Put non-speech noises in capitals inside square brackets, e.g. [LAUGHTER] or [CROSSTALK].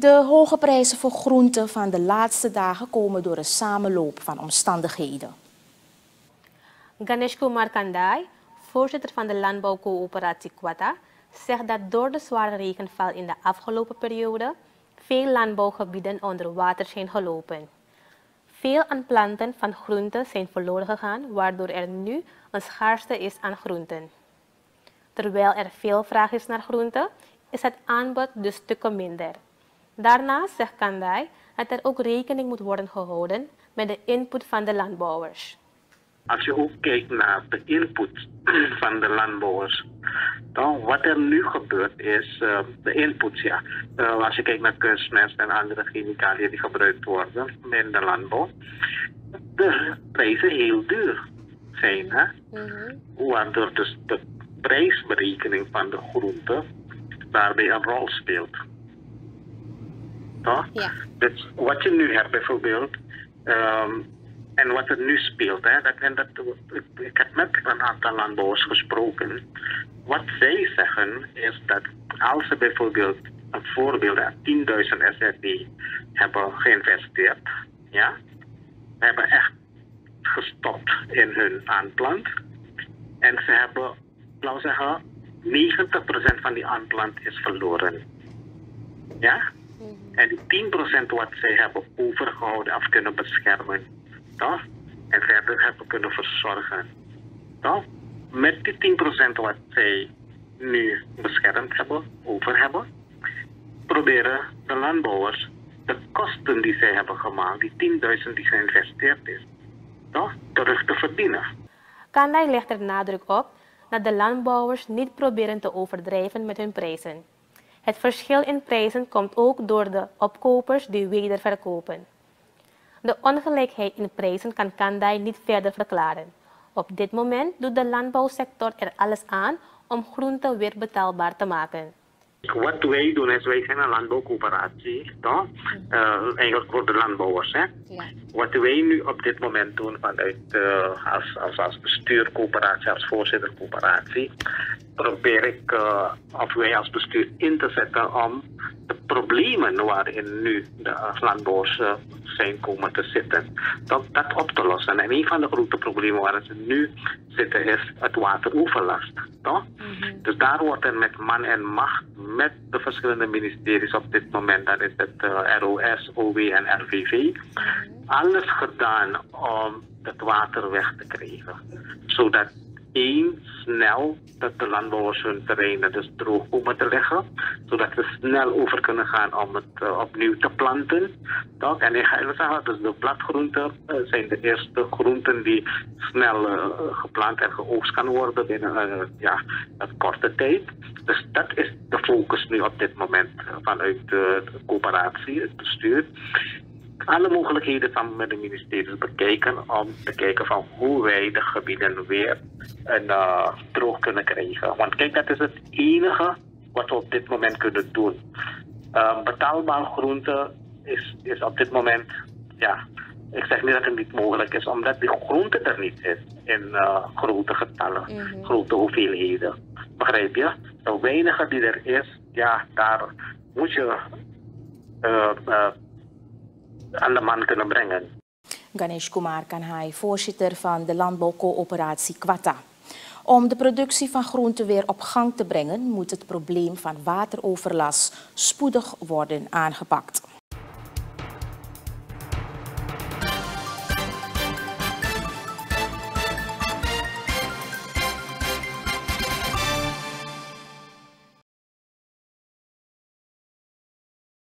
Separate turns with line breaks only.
De hoge prijzen voor groenten van de laatste dagen komen door een samenloop van omstandigheden.
Ganesh Kumar Kandai, voorzitter van de landbouwcoöperatie Quata, zegt dat door de zware regenval in de afgelopen periode veel landbouwgebieden onder water zijn gelopen. Veel aan planten van groenten zijn verloren gegaan, waardoor er nu een schaarste is aan groenten. Terwijl er veel vraag is naar groenten, is het aanbod dus stukken minder. Daarnaast zegt Kandai dat er ook rekening moet worden gehouden met de input van de landbouwers.
Als je ook kijkt naar de input [CLEARS THROAT] van de landbouwers, dan wat er nu gebeurt is uh, de input. Ja. Uh, als je kijkt naar kunstmest en andere chemicaliën die gebruikt worden in de landbouw, de prijzen heel duur zijn. Hè? Mm-hmm. Waardoor dus de prijsberekening van de groente daarbij een rol speelt. Toch? Ja. Dus wat je nu hebt bijvoorbeeld, um, en wat er nu speelt, hè, dat, en dat, ik, ik heb met een aantal landbouwers gesproken. Wat zij zeggen is dat als ze bijvoorbeeld een voorbeeld, 10.000 SRD hebben geïnvesteerd, ja, hebben echt gestopt in hun aanplant. En ze hebben, laten we zeggen, 90% van die aanplant is verloren. Ja? En die 10% wat zij hebben overgehouden of kunnen beschermen, toch? En verder hebben kunnen verzorgen. Toch? Met die 10% wat zij nu beschermd hebben, over hebben, proberen de landbouwers de kosten die zij hebben gemaakt, die 10.000 die geïnvesteerd is, toch, terug te verdienen.
Kanai legt er nadruk op dat de landbouwers niet proberen te overdrijven met hun prijzen. Het verschil in prijzen komt ook door de opkopers die weder verkopen. De ongelijkheid in prijzen kan Kandai niet verder verklaren. Op dit moment doet de landbouwsector er alles aan om groenten weer betaalbaar te maken.
Wat wij doen is, wij zijn een landbouwcoöperatie, toch? Uh, eigenlijk voor de landbouwers. Hè? Ja. Wat wij nu op dit moment doen vanuit uh, als, als, als bestuur coöperatie, als voorzitter coöperatie, probeer ik, uh, of wij als bestuur in te zetten om de problemen waarin nu de landbouwers zijn komen te zitten, dat, dat op te lossen. En een van de grote problemen waar ze nu zitten is het wateroverlast. Toch? Mhm. Dus daar wordt er met man en macht met de verschillende ministeries op dit moment, dan is het uh, eh, ROS, OW en RVV, mhm. alles gedaan om het water weg te krijgen. Zodat één, snel dat de landbouwers hun terreinen dus droog komen te leggen, zodat ze snel over kunnen gaan om het uh, opnieuw te planten. En ik ga zeggen, dus de bladgroenten uh, zijn de eerste groenten die snel uh, geplant en geoogst kan worden binnen ja, een korte tijd. Dus dat is de focus nu op dit moment vanuit de coöperatie, het bestuur alle mogelijkheden samen met de ministeries bekijken om te kijken van hoe wij de gebieden weer een, uh, droog kunnen krijgen. Want kijk, dat is het enige wat we op dit moment kunnen doen. Uh, betaalbaar groente is, is op dit moment, ja, ik zeg niet dat het niet mogelijk is, omdat die groente er niet is in uh, grote getallen, mm-hmm. grote hoeveelheden. Begrijp je? De weinige die er is, ja, daar moet je uh, aan de man kunnen brengen.
Ganesh Kumar Kanhai, voorzitter van de landbouwcoöperatie Quata. Om de productie van groenten weer op gang te brengen, moet het probleem van wateroverlast spoedig worden aangepakt.